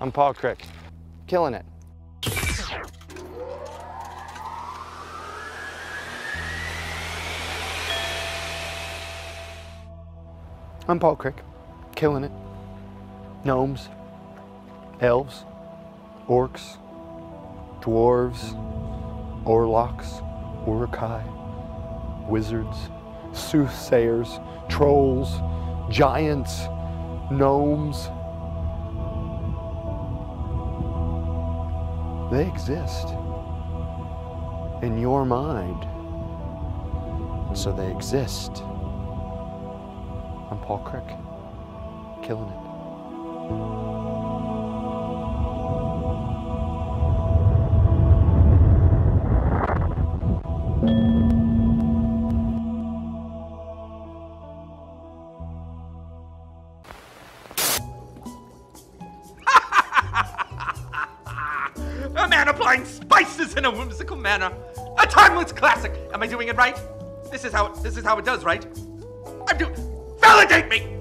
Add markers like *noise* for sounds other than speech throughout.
I'm Paul Crick. Killing it. I'm Paul Crick. Killing it. Gnomes. Elves. Orcs. Dwarves. Orlocks. Uruk-hai. Wizards. Soothsayers. Trolls. Giants. Gnomes. They exist in your mind. So they exist. I'm Paul Crick, killing it. Manner. A timeless classic. Am I doing it right? This is how this is how it does, right? I'm doing. Validate me.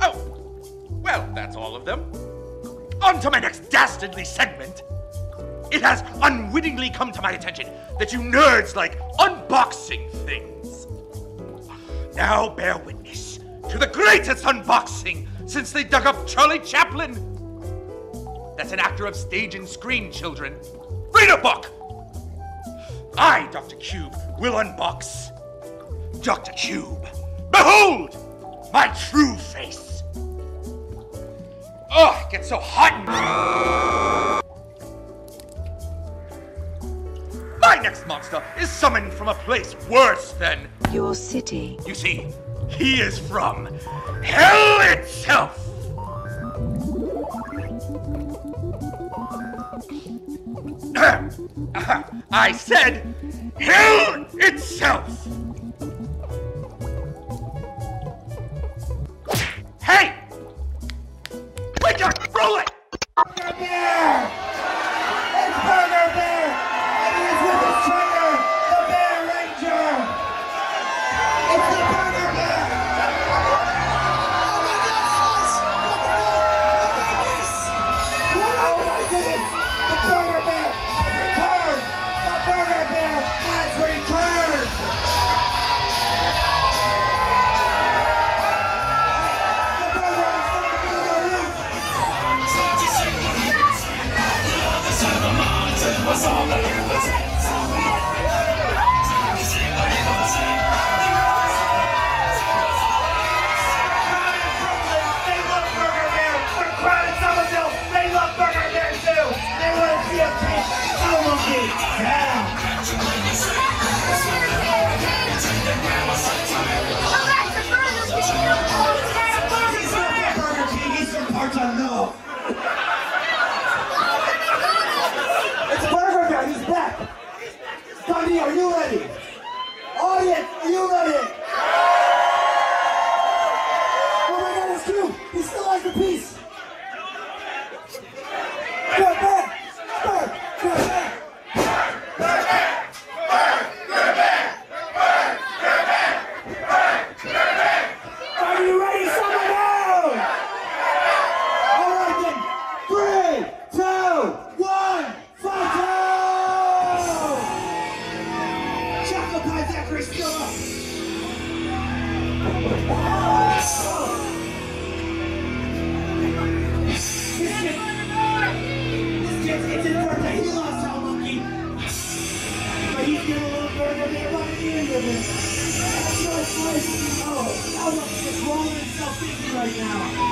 Oh, well, that's all of them. On to my next dastardly segment. It has unwittingly come to my attention that you nerds like unboxing things. Now bear witness to the greatest unboxing since they dug up Charlie Chaplin. That's an actor of stage and screen, children. Read a book! I, Dr. Cube, will unbox Dr. Cube. Behold my true face. Oh, it gets so hot in here. My next monster is summoned from a place worse than. Your city. You see, he is from hell itself. *laughs* I said hell itself. Hey! Wake up! Roll it! Burger They Chocolate Pie Zachary's still up! This kid, this kid's his birthday. He lost Hell Monkey. But he's getting a little the end of right, slice. Oh, Hell Monkey is rolling himself busy right now.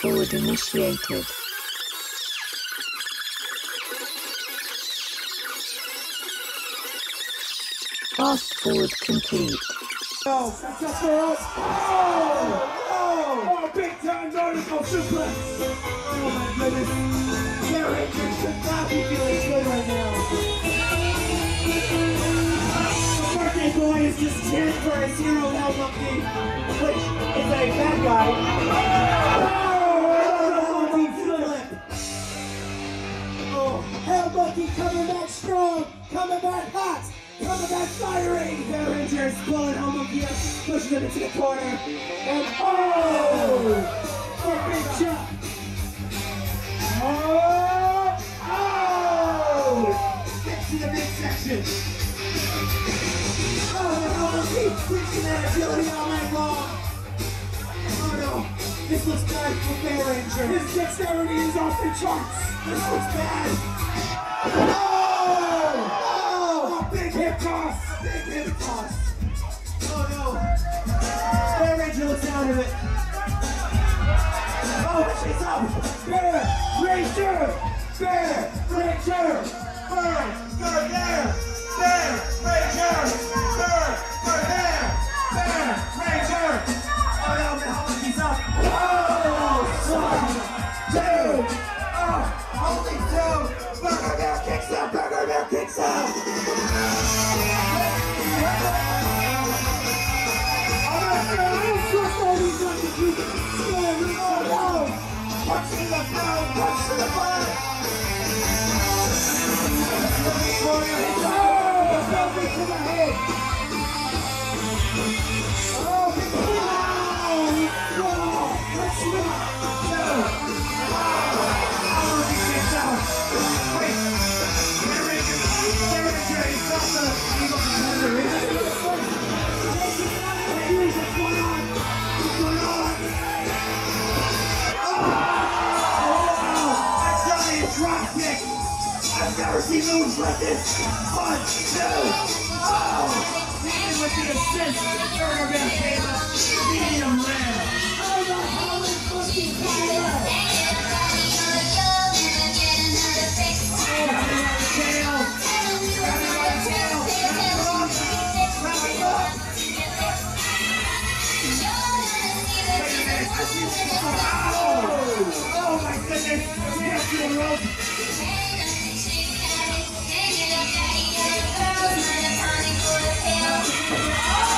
forward initiated. Fast forward complete. Oh. Oh! Oh! Oh, big time vertical suplex. Oh my goodness. Richard should not be feeling good right now. The birthday boy is just cheering for his hero, Hell Monkey, which is a bad guy. Oh! Hell Monkey coming back strong, coming back hot, coming back fiery. Their Rangers pulling Hell Monkey up, pushing him into the corner, and oh, for big jump. Oh, oh, gets to the midsection. Oh, the Hell Monkey preaching that agility all night long. Oh no, this looks bad for Bear Ranger. His dexterity is off the charts. This looks bad. Oh! Oh! Big hip toss! Big hip toss! Oh no! Oh! Bear! Ranger! Bear! Ranger! Bear! Ranger! Bear! The mouth! Punch to the! Oh! Seen moves like this! One, two, oh! Even with the assist, Bear came up medium rare. Oh, the Holland fucking fire! Oh, grab him by the tail! Grab him by the tail! Grab him up! Grab him up! Wait a minute! Oh! Oh my goodness! Yes, you rope!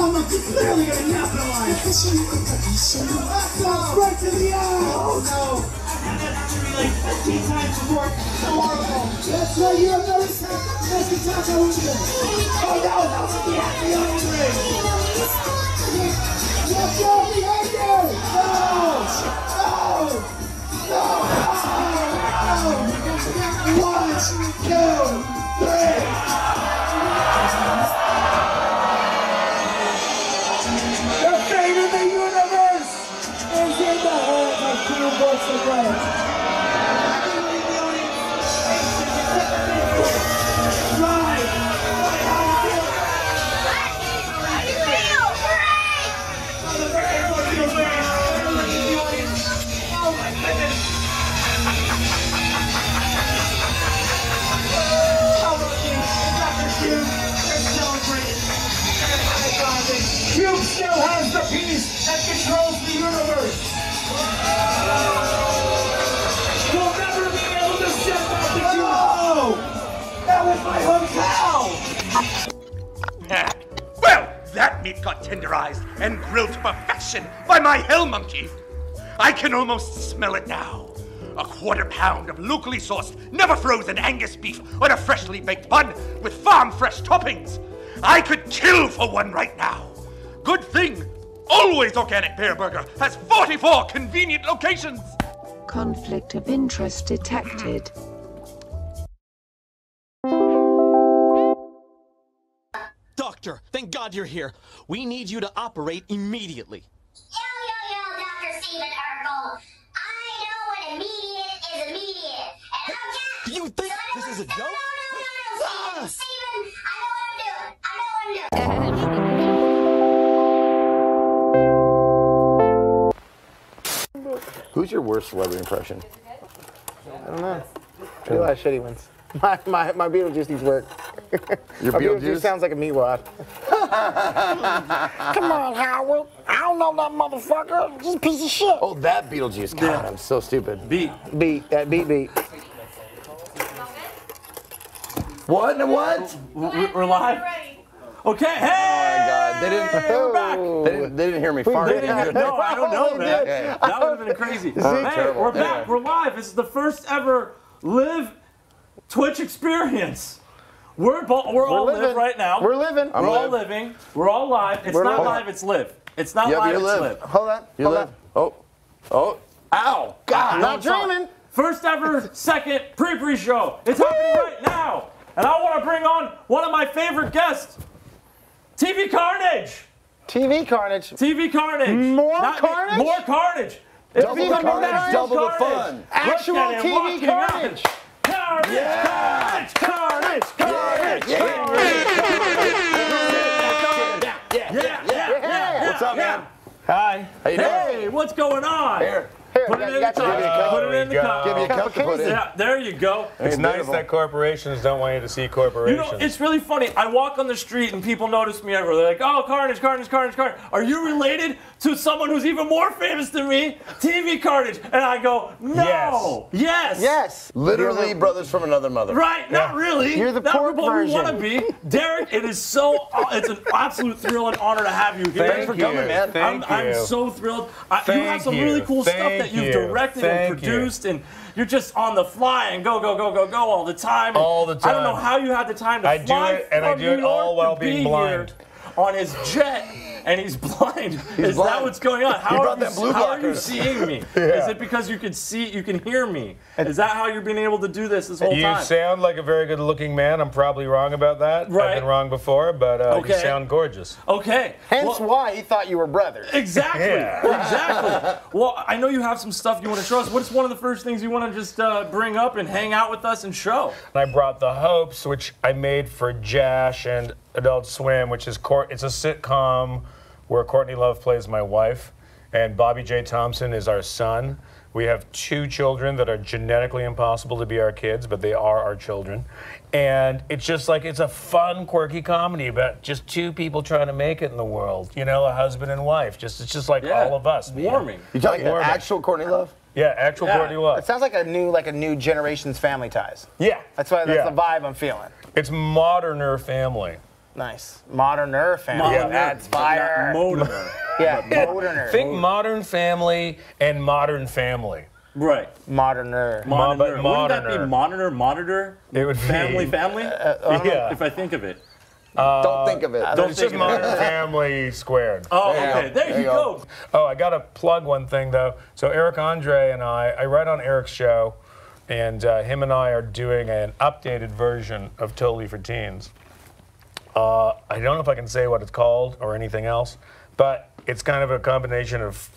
Hell Monkey's clearly gonna capitalize! That goes right to the eye! Oh no! torture me like 15 times before. So horrible. That's right, you have never said Mr. Taco either. Oh no, that was the happy entry. Let's go behavior! No! No! No! No! One, two, three! Two books of can almost smell it now. A quarter pound of locally sourced, never frozen Angus beef on a freshly baked bun with farm fresh toppings. I could kill for one right now. Good thing, always organic bear burger has 44 convenient locations. Conflict of interest detected. Doctor, thank God you're here. We need you to operate immediately. This is a joke? I. Who's your worst celebrity impression? I don't know. I do a lot of shitty ones. *laughs* My, my, my Beetlejuice needs work. *laughs* Your my Beetlejuice Beetlejuice? sounds like a meatwad. *laughs* Come on, Howard. I don't know that motherfucker. Just a piece of shit. Oh, that Beetlejuice. God, I'm so stupid. Beat. Beat, that beat beat. What? What? We're we're live. Okay. Hey. Oh my God, they didn't. We're back. They didn't, they didn't hear me fart. They didn't- no, I don't know, *laughs* man. did. That would have been crazy. *laughs* hey, terrible. we're back. Yeah. We're live. This is the first ever live Twitch experience. We're bo- we're, all living. live right now. We're living. We're all live. living. We're all live. It's We're not live. live. It's live. It's not Yep, live. It's live. live. Hold on. You hold live. on. Oh. Oh. Ow! God, Not dreaming. First ever second pre-pre show. It's happening right now, and I want to bring on one of my favorite guests, TV Carnage. TV carnage. TV Carnage. More Not- carnage? More carnage. It's Double the more carnage, double the carnage. fun. Actual Look at him TV walking out. carnage. Carnage, carnage, carnage, carnage, carnage. Yeah, yeah, yeah, yeah. What's up, man? Hi. How you doing? Hey, what's going on? Here. Here, Put it in the got, you got cup. Put it in the cup. Give me a cup to put in. Yeah, there you go. It's Hey, nice that corporations don't want you to see You corporations. know, it's really funny. I walk on the street and people notice me everywhere. They're like, "Oh, Carnage, Carnage, Carnage, Carnage." Are you related to someone who's even more famous than me, TV Carnage? And I go, "No, yes, Yes. Literally the- brothers from another mother. Right, not really. You're the not pork but we version. want to be. Derek, it is so, uh, it's an absolute thrill and honor to have you here. Thank Thanks for you. coming, man. Thank I'm, you. I'm so thrilled. I, you have some really cool stuff Thank that you've you. directed and Thank you. produced, and you're just on the fly and go, go, go, go, go all the time. All the time. I don't know how you had the time to I do fly it, and I do it all York while being be blind. on his jet. And he's blind. is that what's going on? How, are, you, them blue how are you seeing me? *laughs* Is it because you can see, you can hear me? Is that how you're being able to do this this whole You time? You sound like a very good looking man. I'm probably wrong about that. Right. I've been wrong before, but uh, Okay. you sound gorgeous. okay. Hence Well- why he thought you were brothers. Exactly. Yeah. Exactly. Well, I know you have some stuff you want to show us. What's one of the first things you want to just uh, bring up and hang out with us and show? And I brought The Hopes, which I made for Jash and Adult Swim, which is cor- it's a sitcom where Courtney Love plays my wife, and Bobby J. Thompson is our son. We have two children that are genetically impossible to be our kids, but they are our children. And it's just like it's a fun, quirky comedy about just two people trying to make it in the world. You know, a husband and wife. Just it's just like all of us. man. Warming. You talking Warming. actual Courtney Love? Yeah, actual Yeah. Courtney Love. It sounds like a new, like a new generation's family ties. yeah. That's why that's Yeah. the vibe I'm feeling. It's moderner family. Nice. Moderner family. Modern That's Earth, fire. Not Motimer. *laughs* yeah, moderner. Think Modern Family and Modern Family. Right. moderner. Monitor. but Wouldn't that be monitor, monitor? It would be- family, family. Uh, uh, yeah. If I think of it. Uh, don't think of it. Don't It's think just of it. Modern Family squared. Oh, There you okay. go. There, There you you go. go. Oh, I got to plug one thing though. So Eric Andre and I, I write on Eric's show, and uh, him and I are doing an updated version of Totally for Teens. Uh, I don't know if I can say what it's called or anything else, but it's kind of a combination of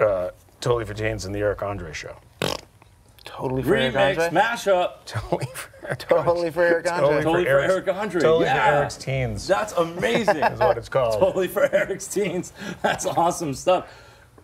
uh, Totally for Teens and the Eric Andre show. Totally for Eric Remix, Andre. mashup. Totally for *laughs* Eric Totally for Eric Andre. Totally, Totally for Eric's, Eric Andre. Totally yeah. for Eric's Teens. That's amazing. is what it's called. *laughs* totally for Eric's teens. That's awesome stuff.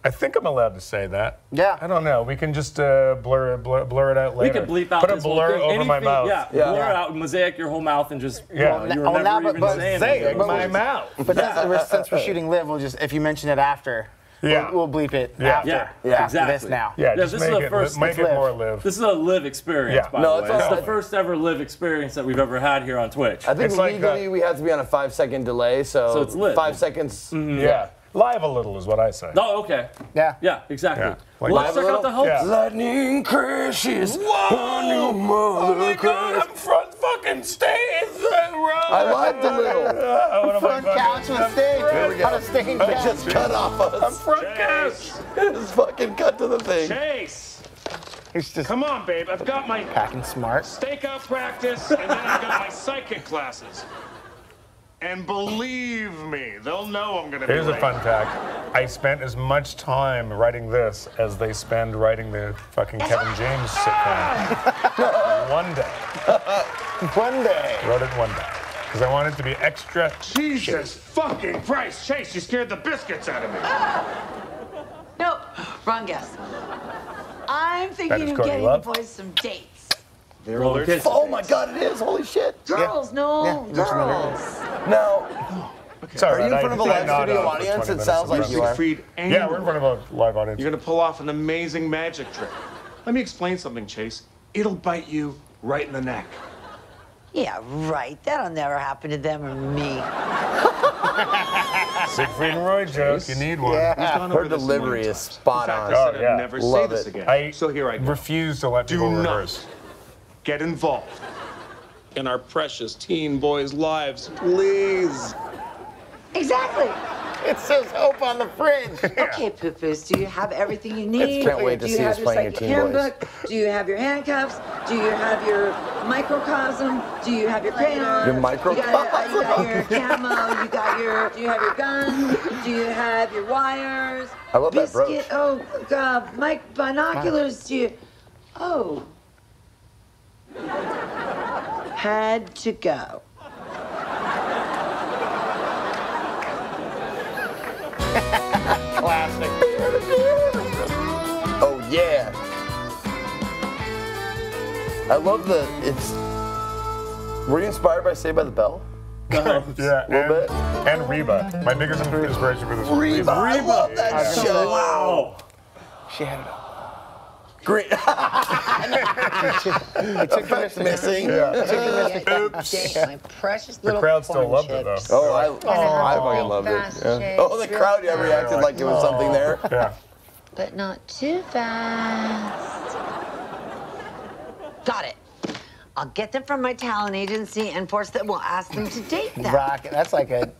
I think I'm allowed to say that. Yeah. I don't know. We can just uh, blur, it- blur blur it out later. We later. could bleep out Put a this whole blur thing. over my Anything- mouth. Yeah, Yeah. blur Yeah. out, mosaic your whole mouth, and just Yeah. you, know, you were Oh, now, never but- even but saying Say anything. it in my mouth. *laughs* But since we're, since we're *laughs* shooting live, we'll just if you mention it after, Yeah. we'll, we'll bleep it Yeah. after. Yeah, after exactly. this now. Yeah, Yeah, just this is make the it, first- make it live. more live. This is a live experience, Yeah. by No, the it's way. It's the first ever live experience that we've ever had here on Twitch. I think It's like legally we have to be on a five second delay, so, So it's lit. five seconds. yeah. Live a little is what I say. Oh, okay. Yeah. Yeah, exactly. Yeah. Well, Like- let's check out the hopes. Yeah. Lightning crashes Whoa! on your oh mother crash. front fucking stage. I lied a little. *laughs* Front couch with Sting. Here we go. On a Sting I couch. just cut off us. Front couch. Just fucking cut to the thing. Chase, He's just come on, babe. I've got my packing smart. stakeout practice, and then I've got my psychic classes. And believe me, they'll know I'm gonna Here's be a fun fact. I spent as much time writing this as they spend writing the fucking Kevin James sitcom. *laughs* one day. One day. Wrote it one day. Because I wanted it to be extra. Jesus fucking Christ, Chase, you scared the biscuits out of me. *gasps* Nope, wrong guess. I'm thinking of getting Love? the boys some dates. Roller kids. Oh my god, it is. Holy shit. Girls, no, Yeah, that's what it girls. Now, It's all are you in front of a live nod studio uh, audience? It sounds like you are. Siegfried, and Yeah, we're in front of a live audience. You're gonna pull off an amazing magic trick. Let me explain something, Chase. It'll bite you right in the neck. Yeah, right. That'll never happen to them or me. *laughs* Siegfried and Roy joke. You need one. We've Yeah. gone Her over this a delivery is spot In fact, on. I said Oh, yeah. I'd never Love say this it. again. I so here I go. refuse to let Do people not rehearse. get involved in our precious teen boys' lives, please. Exactly. It says hope on the fridge. *laughs* Okay, poo-poos, do you have everything you need? can't wait to do you see have us your playing your psychic Teen Boys. handbook? Do you have your handcuffs? Do you have your microcosm? Do you have your crayon? Your You got, your- microcosm? you got your camo. You got your. Do you have your gun? Do you have your wires? I love that brooch. Oh, uh, Mike binoculars. Do you? Oh. Had to go. Classic. Oh yeah. I love the it's. Were you inspired by Saved by the Bell? *laughs* Yeah, a little and, bit. and Reba. My biggest inspiration for this was Reba, I love that Yeah. show. Wow. She had it all. Great. *laughs* It took the missing. Missing. Oops. My precious The crowd still corn loved it though. Oh, I, I fucking loved it. Yeah. Oh, the crowd yeah, reacted like it was something there. Yeah. but not too fast. Got it. I'll get them from my talent agency and force them. We'll ask them to date them. Rocket. That's like a.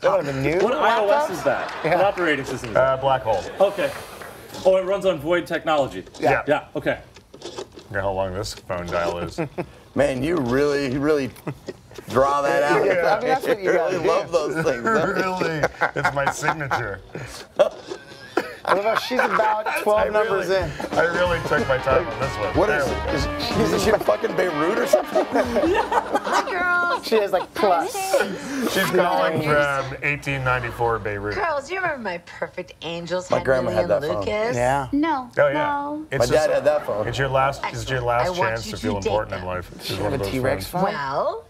That one of the new What iOS laptops? is that? Yeah. What operating system is that? Uh, black hole. Okay. Oh, it runs on Void technology. Yeah. Yeah. Okay. Look how long this phone dial is. *laughs* Man, you really, you really draw that out. Yeah, I mean, that's what you *laughs* really do. love those things. really, it's my signature. *laughs* I don't she's about *laughs* 12 I numbers really, in. I really took my time on this one. What There is, we go. is, is she in fucking Beirut or something? *laughs* Hi, girls. She has like plus. She's calling from 1894 Beirut. Girls, you remember my perfect angels? My had grandma Lily had and that phone. Yeah. No. Oh yeah. No. It's My just- dad had that phone. It's your last. It's your last I chance you to to feel date important in life. It's Have one a of those T-Rex phone? Well,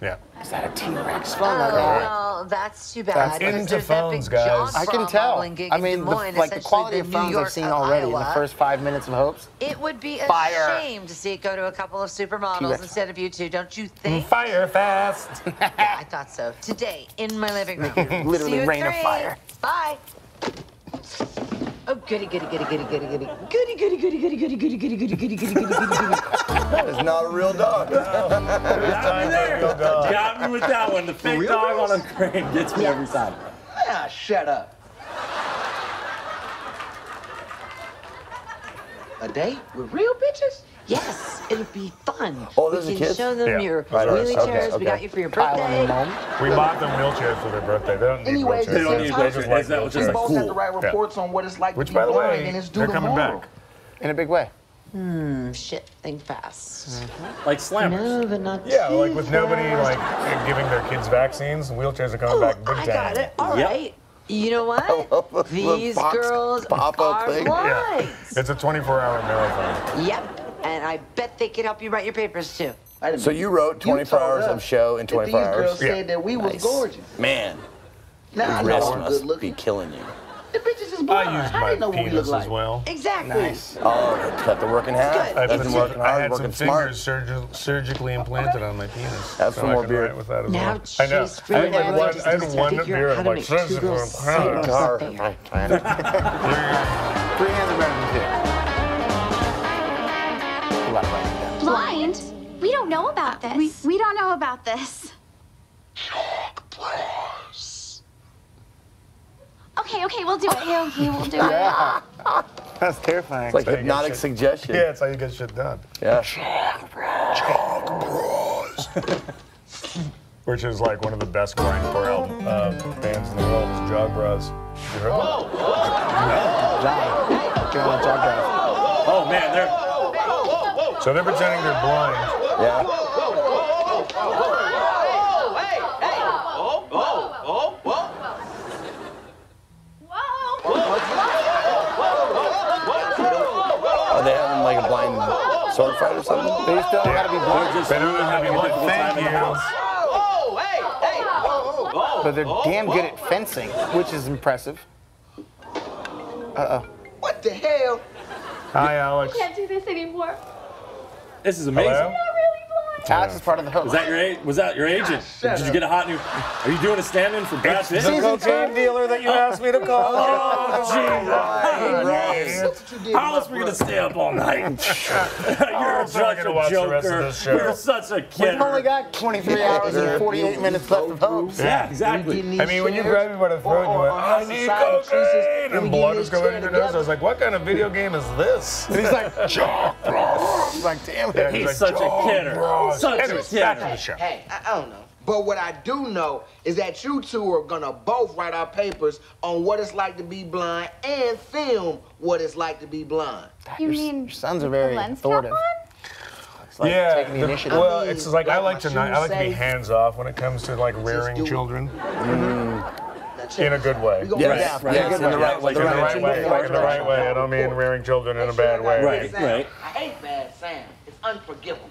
Yeah. Is that a T-Rex oh, phone? Like that? well, that's too bad. That's into there's that phones, guys. I can tell. I mean, Des the, like the essentially quality of New phones I've seen of already in the first five minutes of Hopes. It would be a Fire. shame to see it go to a couple of supermodels T-Rex. instead of you two, don't you mm, think? Fire fast. *laughs* yeah, I thought so. Today, in my living room. *laughs* Literally See you rain of fire. Bye. Oh, goody, goody, goody, goody, goody, goody, goody, goody, goody, goody, goody, goody, goody, goody, goody, goody, goody, goody, goody. That is not a real dog. Got me there. Got me with that one. The fake real dog girls? on a crane gets me every time. Ah, shut up. A date with real bitches? Yes, it'll be fun. Oh, those we are can kids? show them Yeah. your Right, right, wheelie okay, okay. We got you for your birthday. We bought them wheelchairs for their birthday. They don't need Anyways, wheelchairs. They don't need They wheelchairs. just like Is that We just wheelchairs. like both have to cool. write Yeah. reports on what it's like Which, to be by the blind way, and it's due they're to coming back. In a big way. Hmm, shit, think fast. Like slammers. No, but not Yeah, too like with nobody like giving their kids vaccines, wheelchairs are coming Oh, back big I time. got it. All Yep. right. You know love what? *laughs* the These Fox girls pop-up are thing. Yeah, it's a 24-hour marathon. Yep. And I bet they could help you write your papers too. So you wrote 24 told hours us of show in that 24 these hours? girls Yeah. said that we was Nice. gorgeous. Man, Now I your know wrist I'm good must be killing you. The bitches is blind. I use How my know penis what we look like? as well. Exactly. Nice. Oh, got the working hard. It's good. I've been working hard, I had working some smart. fingers surgi surgically implanted on my penis. That's so more beer. With that as now, well. I know. I had like one, I had one beer I'm like, this is car. Three hands around here. Blind? We don't know about this. We, we don't know about this. Okay, okay, we'll do it. Okay, okay, we'll do it. Yeah. *laughs* That's terrifying. It's like how hypnotic suggestion. Yeah, it's how you get shit done. Yeah. *laughs* Which is like one of the best grindcore uh, bands in the world is Jog Bros. You heard of Get on the jog drive. Oh man, they're them? So they're pretending they're blind. Yeah. fight or something. They still yeah. gotta be blind. They're just they're having a difficult time in the house. Oh, hey, hey. Oh, oh, but they're oh, damn good at oh. fencing, which is impressive. Uh oh. What the hell? Hi, Alex. I can't do this anymore. This is amazing. Hello? Alex is part of the host. Was that your a- was that your ah, agent? Shut Did you get a hot new? Are you doing a stand-in for Brad Pitt? The cocaine dealer that you asked me to call. Oh, Right. That's what you. How else were we gonna stay up all night? *laughs* *laughs* You're I'm such a watch the rest of joker. this show. You're such a kid. We've only got 23 hours and 48 minutes left of host. Yeah, exactly. I mean, when you grabbed me by the throat and you went, I need cocaine, and blood was going in your nose, I was like, what kind of video game is this? And he's like, *laughs* Jog Bros. He's like, damn Yeah, it. He's like, such a oh, kidder. Bros." Such a Anyways, back to kidder. the show. Hey, I, I don't know. But what I do know is that you two are gonna both write our papers on what it's like to be blind and film what it's like to be blind. You Your, mean your sons are very lens authoritative. like yeah, the the- well, I mean, it's like I like like to not, I like to be hands off when it comes to like rearing children. it. Children Now check in a good way. We gonna Yes, yeah, right, yes, in the right way. In the right way, right in the right way. I don't mean rearing children in a bad way. Right, right. I hate bad sound. It's unforgivable.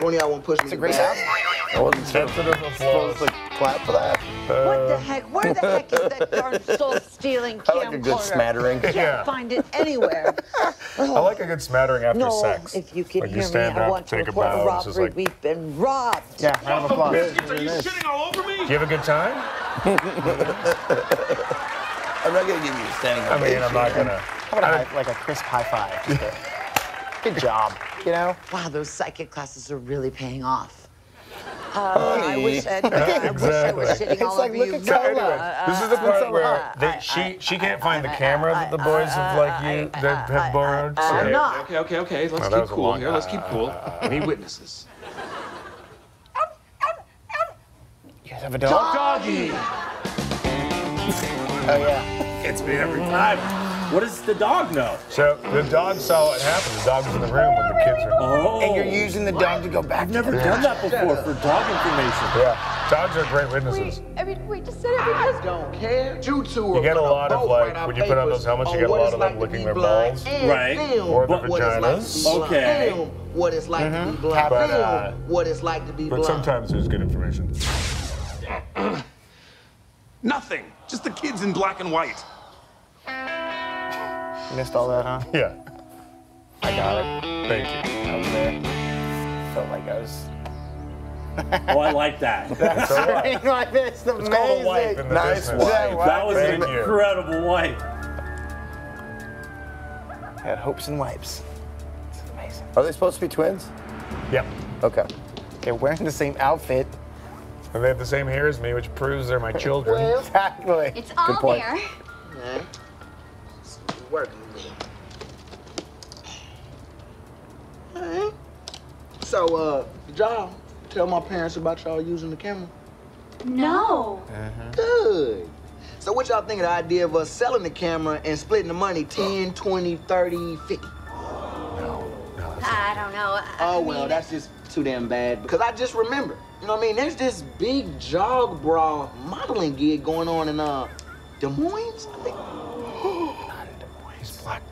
So one of y'all want to push me It's a great bad? house. I wasn't Sensitive applause. supposed to clap for that. What the heck? Where the heck is that darn *laughs* soul-stealing I like a good smattering. Can't Yeah. find it anywhere. *laughs* I like a good smattering after no, sex. if you can like you hear me, stand I up, want to take a report a bow, robbery. like, We've been robbed. Yeah, round of applause. Are you shitting all over me? Do you have a good time? *laughs* I'm not gonna give you a standing ovation. I mean, I'm not gonna. How about a high, like a crisp high five? Just a- Good job. You know? Wow, those psychic classes are really paying off. Uh, I wish I'd, *laughs* I wish I was Exactly. shitting all It's like, over look you. at So Sola. anyway, this is the uh, part where uh, they, she she can't find the camera that the boys have like you that have borrowed. so- I'm not. Okay, okay, okay. Let's Oh, keep cool long- here. Let's keep cool. *laughs* Any witnesses? You guys have a dog? Doggy. Oh, yeah. Gets me every time. What does the dog know? So the dog saw what happened. The dog was in the room when the kids were. Oh. And you're using the dog to go back. I've never to done that before for dog information. Yeah, dogs are great witnesses. I mean, we just said it because Don't care. You two are You get a lot of, like, when you put on those helmets, you get a lot of them like to licking their blind balls. Right. Or their what it's like to be vaginas. blind. Okay. Film what it's like to be blind. But, Film uh, what it's like to be But blind. sometimes there's good information. *clears throat* Nothing. Just the kids in black and white. Missed all that, huh? Yeah, I got it. thank you. I was there. Felt like I was Oh, I like that. *laughs* That's right. *laughs* like this. Amazing. It's called a wipe in the Nice business. wipe. That was an Thank you. incredible wipe. Had hopes and wipes. It's amazing. Are they supposed to be twins? Yep. Okay. They're wearing the same outfit. And they have the same hair as me, which proves they're my *laughs* children. Exactly. It's all point. there. Working with me. Alright. So, uh, did y'all tell my parents about y'all using the camera? No. Good. So what y'all think of the idea of us selling the camera and splitting the money 10, 20, 30, 50? I don't know. I Oh, well, mean, that's just too damn bad. Because I just remember, you know what I mean? There's this big jog bra modeling gig going on in uh, Des Moines, I think. He's blackmailing. I,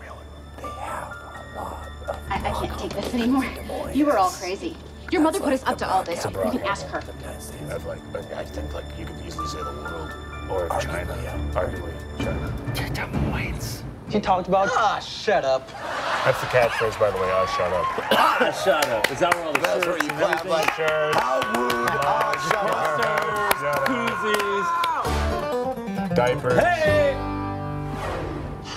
I can't take this anymore. You were all crazy. Your mother put us up to all this. You can ask her. That's like, I think like you could easily say the world or China. Arguably, China. Des Moines. He talked about. Ah, shut up. That's the catchphrase, by the way. I'll shut up. Ah, Shut up. Is that where all the That's shirts where you clap like, Shirt. how rude. Oh, shut up. Koozies. Diapers. Hey!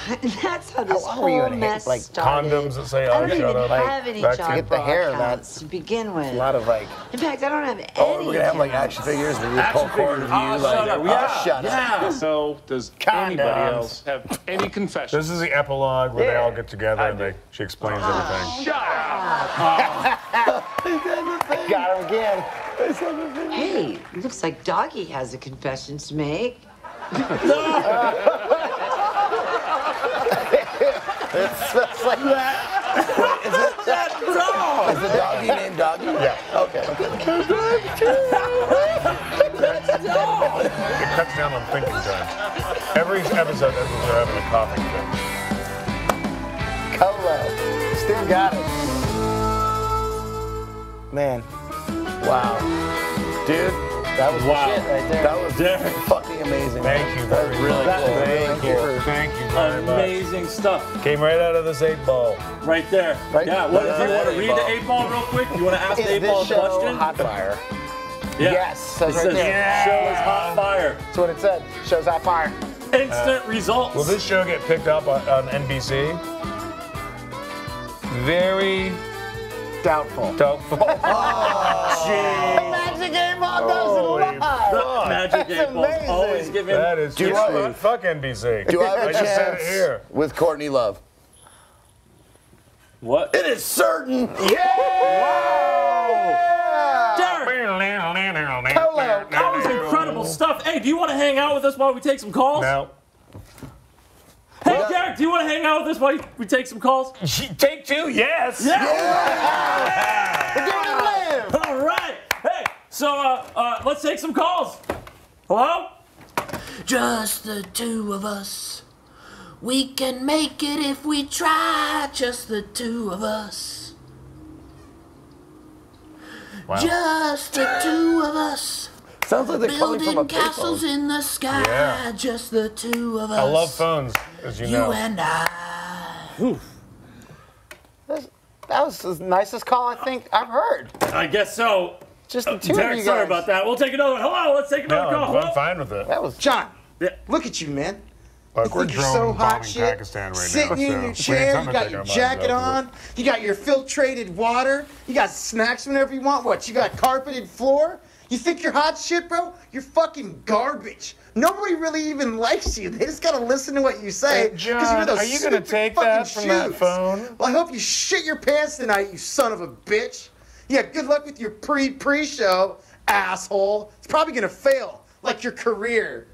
*laughs* That's how this How old were you whole at, mess like, started. Condoms that say I I'll don't even up. have any Back to get the hair, that's to begin with. A lot of like. In fact, I don't have any. Oh, we're gonna have like action figures where you Action pull cord figures. of you oh, like, shut up. oh, Yeah. shut up. Yeah. *laughs* So, does Condoms. anybody else have any confessions? This is the epilogue where they all get together and they, she explains ah. everything. Shut up! Ah. Ah. *laughs* Got him again. Hey, looks like Doggy has a confession to make. It smells like that. Is it that bro? Is the doggy named Doggy? Yeah. Okay. It cuts down on thinking time. Every episode with her having a coughing fit. Colo. Still got it. Man, Wow. Dude, that was Wow. shit right there. that was Derek. fucking amazing. Thank you That was really cool. Thank you. Cool. Thank you very much. Amazing stuff. Came right out of this eight ball. Right there. Right- Yeah, what, right do you want to read the eight ball real quick? You want to ask Is the eight this ball a show question? hot fire? Yeah. Yes, It right says there. show is hot fire. That's what it said. Show's hot fire. Instant uh, results. Will this show get picked up on, on NBC? Very Doubtful. doubtful. *laughs* Oh, Magic Game Ball does Holy it live. The magic That's eight ball's amazing. always giving. that is Do true. I- Fuck NBC. Do I have a I just said chance here. with Courtney Love? What? It is certain. Derek, that was incredible stuff. Hey, do you want to hang out with us while we take some calls? Now, Hey, Derek, do you want to hang out with us while we take some calls? take two, yes. All right. Hey, so uh, uh, let's take some calls. Hello? Just the two of us. We can make it if we try. Just the two of us. Wow. Just the two of us. Sounds like they're coming from a Building castles payphone. in the sky. Yeah. Just the two of us. I love phones, as you know. You and I. That was the nicest call I think I've heard. I guess so. Just the two of Derek, you sorry about that. We'll take another one. Hello, let's take No, another call. I'm, Hello? I'm fine with it. That was John, Yeah. look at you, man. Like, we're think you're drone so hot bombing shit. Pakistan right Sitting now. in so your chair, you got your jacket on, you got your filtrated water, you got snacks whenever you want. What? You got carpeted floor? You think you're hot shit, bro? You're fucking garbage. Nobody really even likes you. They just gotta listen to what you say. Hey, 'cause John, wear those are you gonna take that from that phone? Well, I hope you shit your pants tonight, you son of a bitch. Yeah, good luck with your pre pre show, asshole. It's probably gonna fail, like your career.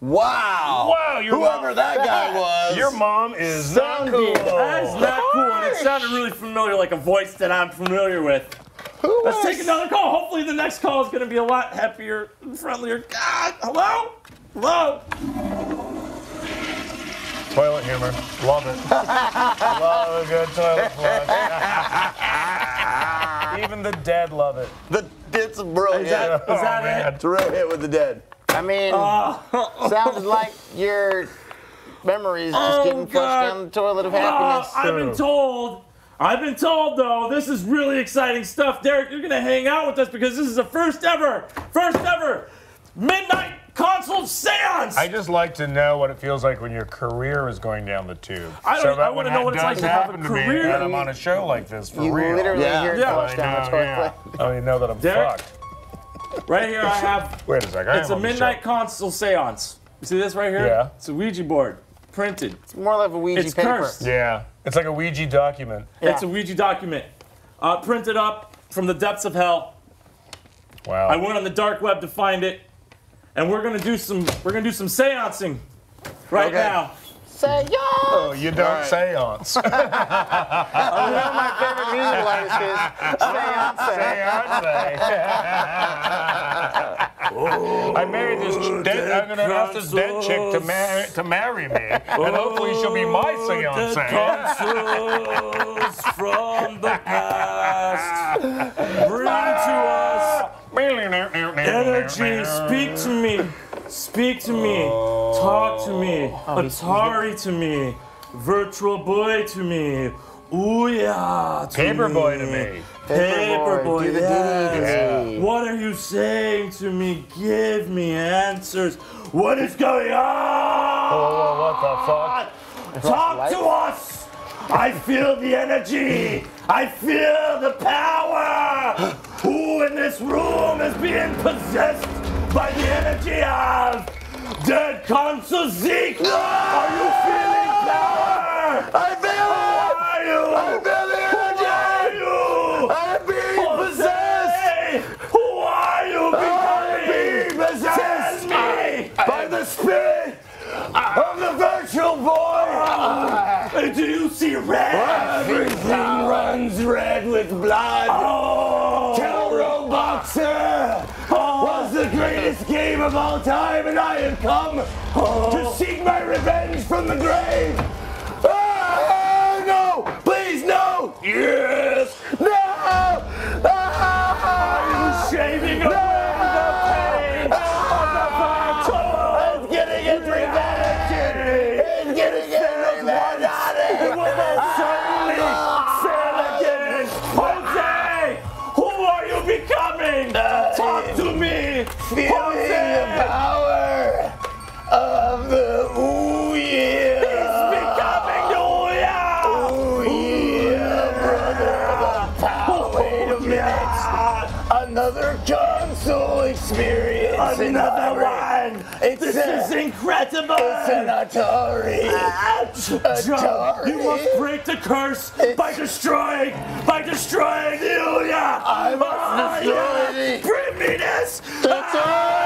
Wow. Wow, your Whoever mom- that guy *laughs* was. Your mom is not cool. That is not cool, and it sounded really familiar, like a voice that I'm familiar with. Who Let's was- take another call. Hopefully, the next call is going to be a lot happier and friendlier. God, hello? Hello? Toilet humor. Love it. *laughs* love a good toilet flush. *laughs* Even the dead love it. The, it's brilliant. Is that, is Oh, that man. it? It's a real hit with the dead. I mean, Oh. sounded like your memories just Oh, getting flushed down the toilet of Uh, happiness. I've been told I've been told though, this is really exciting stuff. Derek, you're gonna hang out with us because this is the first ever, first ever midnight console seance. I just like to know what it feels like when your career is going down the tube. I don't- so I wanna know what it's like to have a happen to me, career. and I'm on a show like this for You real. literally Yeah. hear it Yeah. flush I down the know, toilet. yeah. I mean, know that I'm Derek? fucked. Right here, I have. *laughs* Wait a second. I It's a midnight console seance. You see this right here? Yeah. It's a Ouija board, printed. It's more like a Ouija It's paper. cursed. Yeah, it's like a Ouija document. It's a Ouija document, uh, printed up from the depths of hell. Wow. I went on the dark web to find it, and we're gonna do some. We're gonna do some seancing right Okay. now. Say yo! Oh, you don't All right. seance. You know what my favorite music artist is? Beyonce. I married this ch- dead, I'm gonna ask this dead chick to marry to marry me, and hopefully she'll be my oh, Dead fiance. consoles from the past. *laughs* Bring to us energy. Speak to me. Speak to me. Talk to me. Oh. Atari to me. Virtual boy to me. Ouya to Paperboy me. to me. Paperboy, do the yes. dee-dee. What are you saying to me? Give me answers. What is going on? Oh, what the fuck? Talk to us! I feel the energy! I feel the power! *gasps* Who in this room is being possessed by the energy of Dead Consul Zeke? Are you feeling power? I feel it! Who are you? I feel the Who are you? I'm being possessed! Jose, Who are you I'm being possessed me! by the spirit of the virtual boy! Ah. Do you see red? Everything runs red with blood! Oh! Teleroboxer was the greatest game of all time, and I have come to seek my revenge from the grave. Ah, no! Please, no! Yes! No! Ah, Shaving away This is incredible! It's an Atari! John, you must break the curse by destroying, by destroying Ouya! I must Ah, destroy yeah. Bring me this! Atari!